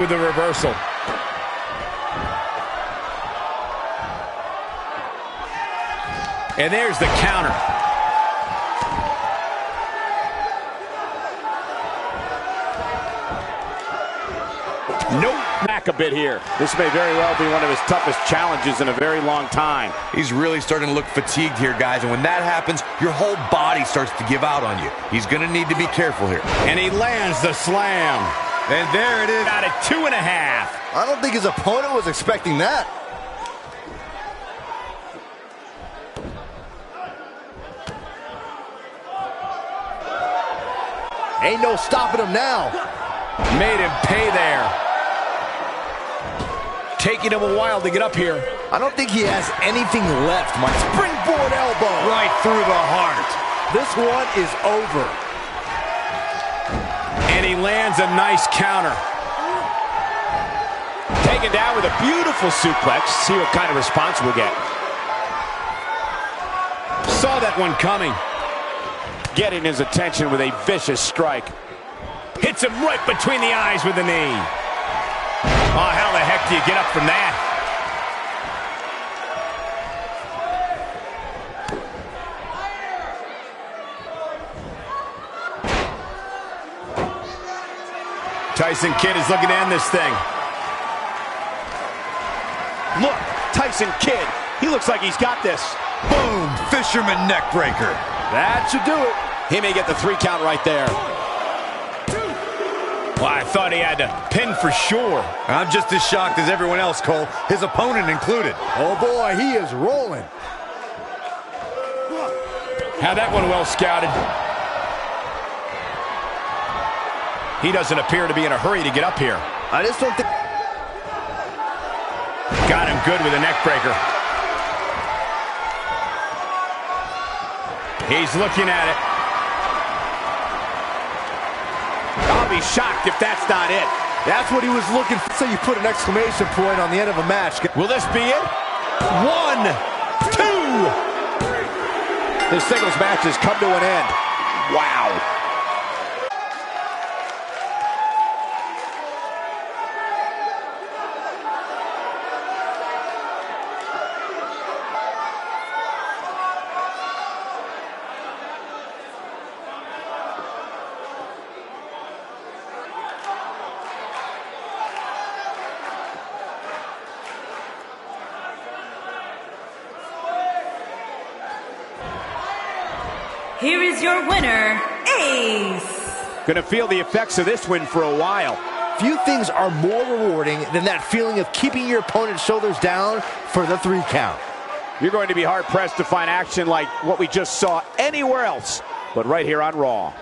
with the reversal. And there's the counter. Nope. Back a bit here. This may very well be one of his toughest challenges in a very long time. He's really starting to look fatigued here, guys, and when that happens, your whole body starts to give out on you. He's going to need to be careful here. And he lands the slam. And there it is. Got it two and a half. I don't think his opponent was expecting that. Ain't no stopping him now. Made him pay there. Taking him a while to get up here. I don't think he has anything left, Mike. Springboard elbow. Right through the heart. This one is over. And lands a nice counter. Taken down with a beautiful suplex. See what kind of response we'll get. Saw that one coming. Getting his attention with a vicious strike. Hits him right between the eyes with the knee. Oh, how the heck do you get up from that? Tyson Kidd is looking to end this thing. Look, Tyson Kidd. He looks like he's got this. Boom. Fisherman neckbreaker. That should do it. He may get the three count right there. Well, I thought he had to pin for sure. I'm just as shocked as everyone else, Cole. His opponent included. Oh, boy, he is rolling. Had that one well scouted. He doesn't appear to be in a hurry to get up here. I just don't think... Got him good with a neck breaker. He's looking at it. I'll be shocked if that's not it. That's what he was looking for. So you put an exclamation point on the end of a match. Will this be it? One, two. This singles match has come to an end. Wow. Here is your winner, Ace. Gonna feel the effects of this win for a while. Few things are more rewarding than that feeling of keeping your opponent's shoulders down for the three count. You're going to be hard pressed to find action like what we just saw anywhere else, but right here on Raw.